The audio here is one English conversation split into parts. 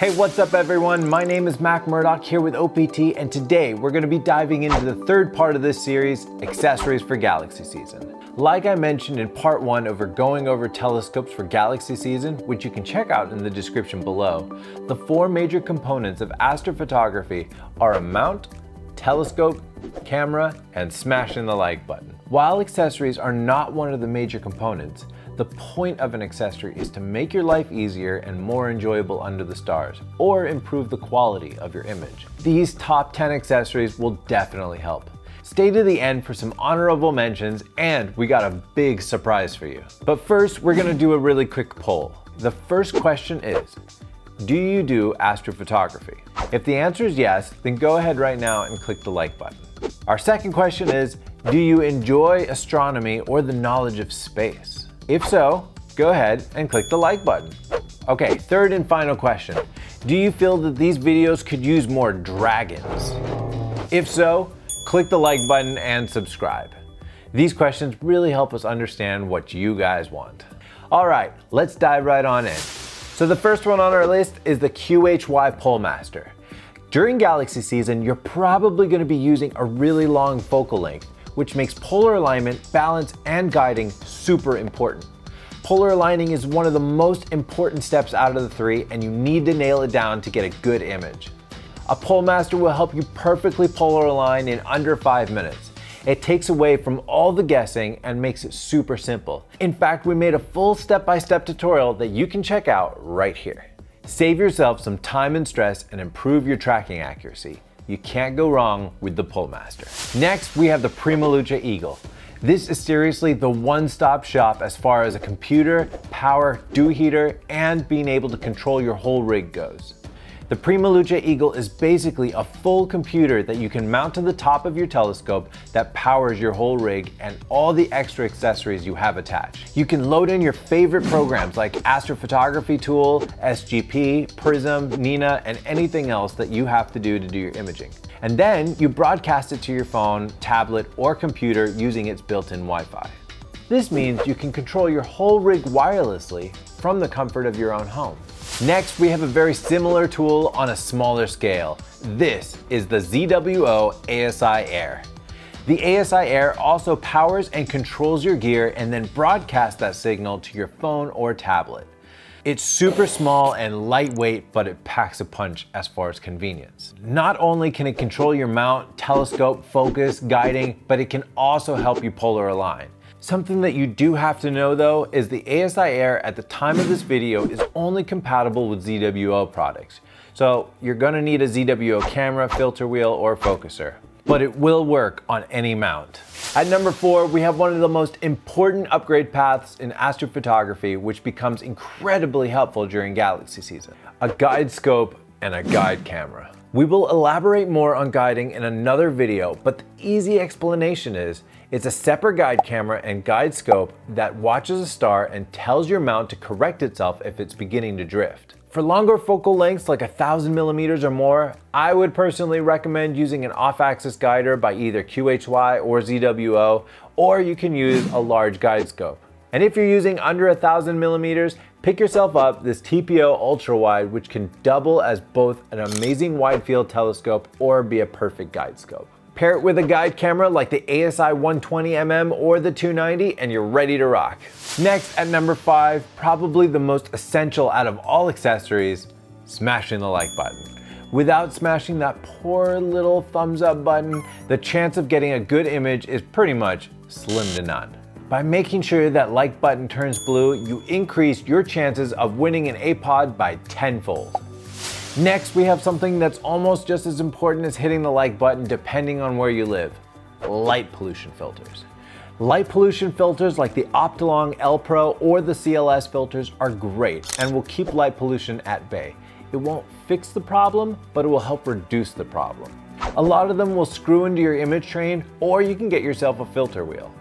Hey, what's up everyone? My name is Mack Murdoc here with OPT and today we're going to be diving into the third part of this series, accessories for galaxy season. Like I mentioned in part one over going over telescopes for galaxy season, which you can check out in the description below, the four major components of astrophotography are a mount, telescope, camera, and smashing the like button. While accessories are not one of the major components, the point of an accessory is to make your life easier and more enjoyable under the stars, or improve the quality of your image. These top 10 accessories will definitely help. Stay to the end for some honorable mentions, and we got a big surprise for you. But first, we're gonna do a really quick poll. The first question is, do you do astrophotography? If the answer is yes, then go ahead right now and click the like button. Our second question is, do you enjoy astronomy or the knowledge of space? If so, go ahead and click the like button. Okay, third and final question. Do you feel that these videos could use more dragons? If so, click the like button and subscribe. These questions really help us understand what you guys want. All right, let's dive right on in. So the first one on our list is the QHY Polemaster. During galaxy season, you're probably gonna be using a really long focal length which makes polar alignment, balance, and guiding super important. Polar aligning is one of the most important steps out of the three, and you need to nail it down to get a good image. A Polemaster will help you perfectly polar align in under five minutes. It takes away from all the guessing and makes it super simple. In fact, we made a full step-by-step -step tutorial that you can check out right here. Save yourself some time and stress and improve your tracking accuracy. You can't go wrong with the Polemaster. Next, we have the Primaluce Eagle. This is seriously the one-stop shop as far as a computer, power, dew heater, and being able to control your whole rig goes. The Primaluce Eagle is basically a full computer that you can mount to the top of your telescope that powers your whole rig and all the extra accessories you have attached. You can load in your favorite programs like Astrophotography Tool, SGP, Prism, Nina, and anything else that you have to do to do your imaging. And then you broadcast it to your phone, tablet, or computer using its built-in Wi-Fi. This means you can control your whole rig wirelessly from the comfort of your own home. Next, we have a very similar tool on a smaller scale. This is the ZWO ASI Air. The ASI Air also powers and controls your gear and then broadcasts that signal to your phone or tablet. It's super small and lightweight, but it packs a punch as far as convenience. Not only can it control your mount, telescope, focus, guiding, but it can also help you polar align. Something that you do have to know though is the ASI Air at the time of this video is only compatible with ZWO products. So you're gonna need a ZWO camera, filter wheel, or focuser. But it will work on any mount. At number four, we have one of the most important upgrade paths in astrophotography, which becomes incredibly helpful during galaxy season. A guide scope and a guide camera. We will elaborate more on guiding in another video, but the easy explanation is it's a separate guide camera and guide scope that watches a star and tells your mount to correct itself if it's beginning to drift. For longer focal lengths like a thousand millimeters or more, I would personally recommend using an off-axis guider by either QHY or ZWO, or you can use a large guide scope. And if you're using under a thousand millimeters, pick yourself up this TPO ultra wide, which can double as both an amazing wide field telescope or be a perfect guide scope. Pair it with a guide camera like the ASI 120mm or the 290 and you're ready to rock. Next at number five, probably the most essential out of all accessories, smashing the like button. Without smashing that poor little thumbs up button, the chance of getting a good image is pretty much slim to none. By making sure that like button turns blue, you increase your chances of winning an APOD by tenfold. Next, we have something that's almost just as important as hitting the like button depending on where you live, light pollution filters. Light pollution filters like the Optolong L Pro or the CLS filters are great and will keep light pollution at bay. It won't fix the problem, but it will help reduce the problem. A lot of them will screw into your image train or you can get yourself a filter wheel.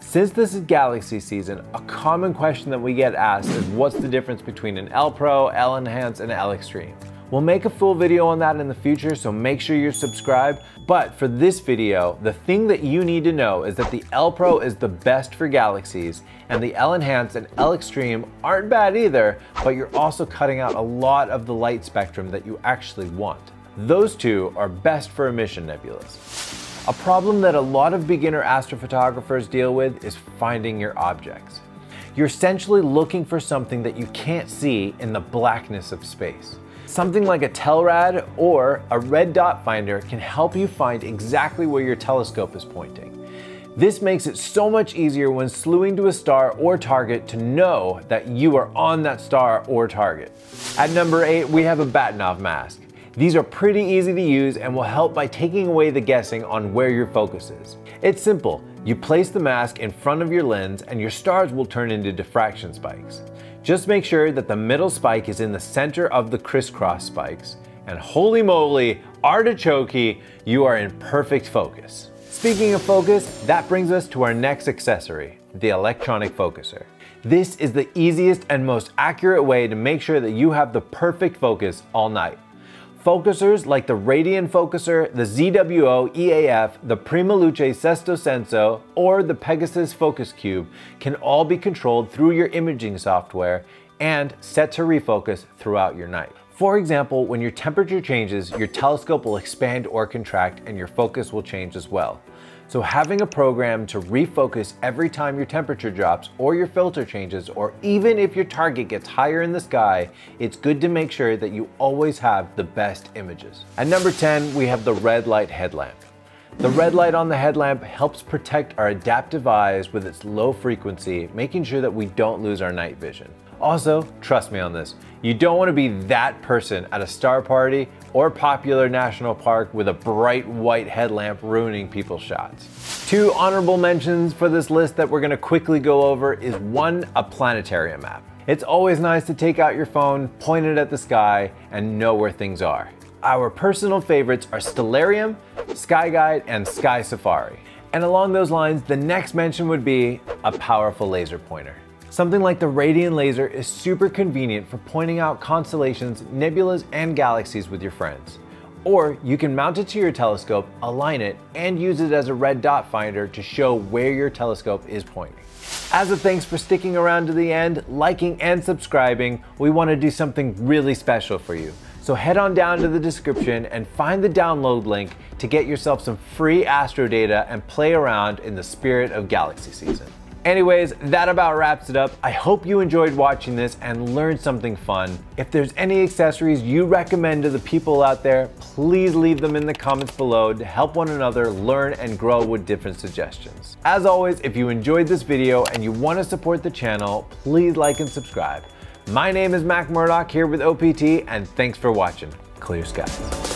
Since this is galaxy season, a common question that we get asked is what's the difference between an L Pro, L Enhance, and L Extreme? We'll make a full video on that in the future, so make sure you're subscribed. But for this video, the thing that you need to know is that the L Pro is the best for galaxies, and the L Enhance and L Extreme aren't bad either, but you're also cutting out a lot of the light spectrum that you actually want. Those two are best for emission nebulas. A problem that a lot of beginner astrophotographers deal with is finding your objects. You're essentially looking for something that you can't see in the blackness of space. Something like a Telrad or a red dot finder can help you find exactly where your telescope is pointing. This makes it so much easier when slewing to a star or target to know that you are on that star or target. At number 8, we have a Bahtinov mask. These are pretty easy to use and will help by taking away the guessing on where your focus is. It's simple. You place the mask in front of your lens and your stars will turn into diffraction spikes. Just make sure that the middle spike is in the center of the crisscross spikes. And holy moly, artichoke, you are in perfect focus. Speaking of focus, that brings us to our next accessory, the electronic focuser. This is the easiest and most accurate way to make sure that you have the perfect focus all night. Focusers like the Radian Focuser, the ZWO EAF, the Primaluce Sesto Senso, or the Pegasus Focus Cube can all be controlled through your imaging software and set to refocus throughout your night. For example, when your temperature changes, your telescope will expand or contract and your focus will change as well. So having a program to refocus every time your temperature drops or your filter changes, or even if your target gets higher in the sky, it's good to make sure that you always have the best images. At number 10, we have the red light headlamp. The red light on the headlamp helps protect our adaptive eyes with its low frequency, making sure that we don't lose our night vision. Also, trust me on this, you don't want to be that person at a star party or popular national park with a bright white headlamp ruining people's shots. Two honorable mentions for this list that we're going to quickly go over is one, a planetarium app. It's always nice to take out your phone, point it at the sky, and know where things are. Our personal favorites are Stellarium, Sky Guide, and Sky Safari. And along those lines, the next mention would be a powerful laser pointer. Something like the Radian laser is super convenient for pointing out constellations, nebulas, and galaxies with your friends. Or you can mount it to your telescope, align it, and use it as a red dot finder to show where your telescope is pointing. As a thanks for sticking around to the end, liking and subscribing, we want to do something really special for you. So head on down to the description and find the download link to get yourself some free astro data and play around in the spirit of galaxy season. Anyways, that about wraps it up. I hope you enjoyed watching this and learned something fun. If there's any accessories you recommend to the people out there, please leave them in the comments below to help one another learn and grow with different suggestions. As always, if you enjoyed this video and you want to support the channel, please like and subscribe. My name is Mack Murdoc here with OPT and thanks for watching. Clear skies.